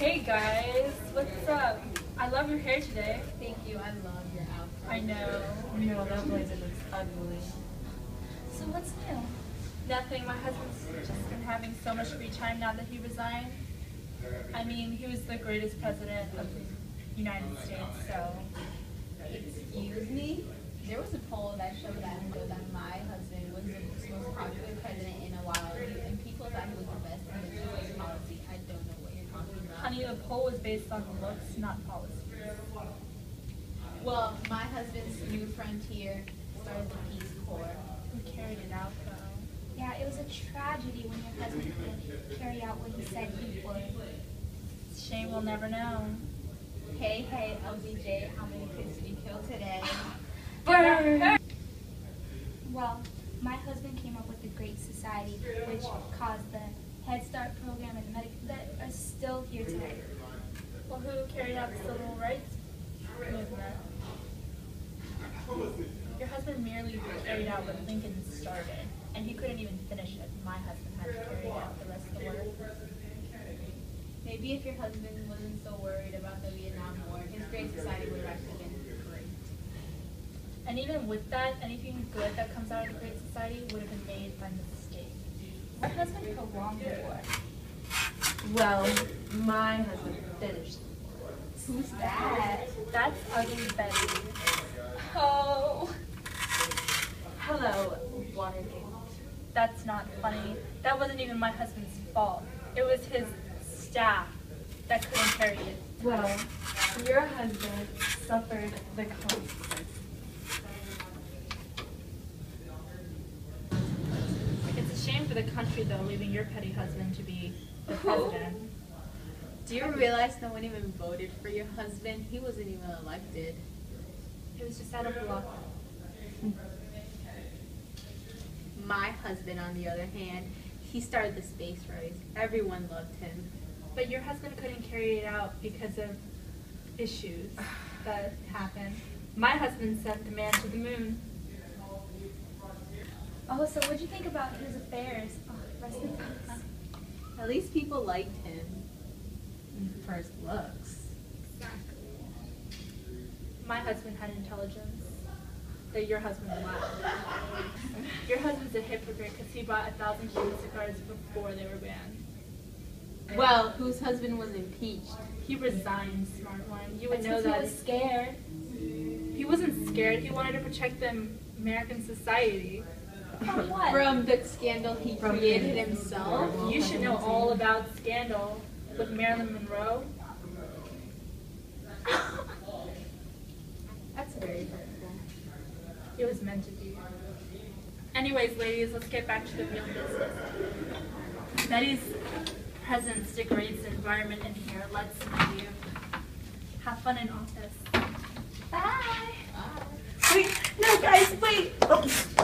Hey guys, what's up? I love your hair today. Thank you. I love your outfit. I know. No, that blazer looks ugly. So what's new? Nothing. My husband's just been having so much free time now that he resigned. I mean, he was the greatest president of the United States, so Excuse me? There was a poll that showed that that my husband was the most popular president in a while, and people thought he was the best in the U.S. policy. I don't know what you're talking about. honey, the poll was based on looks, not policy. Well, my husband's new frontier started the Peace Corps. We carried it out though. Yeah, it was a tragedy when your husband couldn't carry out what he said he would. Shame we'll never know. Hey, hey, LBJ, how many kids did you kill today? Well, my husband came up with the Great Society, which caused the Head Start program and the medic still here today. Well, who carried out the civil rights movement? Your husband merely carried out what Lincoln started, and he couldn't even finish it. My husband had to carry out the rest of the work. Maybe if your husband wasn't so worried about the Vietnam War, his Great Society would have actually been great. And even with that, anything good that comes out of the Great Society would have been made by mistake. My husband prolonged the war. Well, my husband finished. Who's that? That's ugly Betty. Oh. Hello, Watergate. That's not funny. That wasn't even my husband's fault. It was his staff that couldn't carry it. Well, your husband suffered the consequences. It's a shame for the country, though, leaving your petty husband to be the president. Do you realize no one even voted for your husband? He wasn't even elected. It was just out of luck. My husband, on the other hand, he started the space race. Everyone loved him. But your husband couldn't carry it out because of issues that happened. My husband sent the man to the moon. Oh, so what'd you think about his affairs? Oh, rest in peace. At least people liked him. First looks. Exactly. My husband had intelligence that your husband lacked. Your husband's a hypocrite because he bought a thousand Cuban cigars before they were banned. Well, whose husband was impeached? He resigned, smart one. You would That's know 'cause that. he was scared. He wasn't scared. He wanted to protect the American society. From what? From the scandal he From created his- himself. You should know all about scandal with Marilyn Monroe. That's very hurtful. It was meant to be. Anyways, ladies, let's get back to the real business. Betty's presence degrades the environment in here. Let's leave. Have fun in office. Bye. Wait, no, guys, wait. Oh, wait.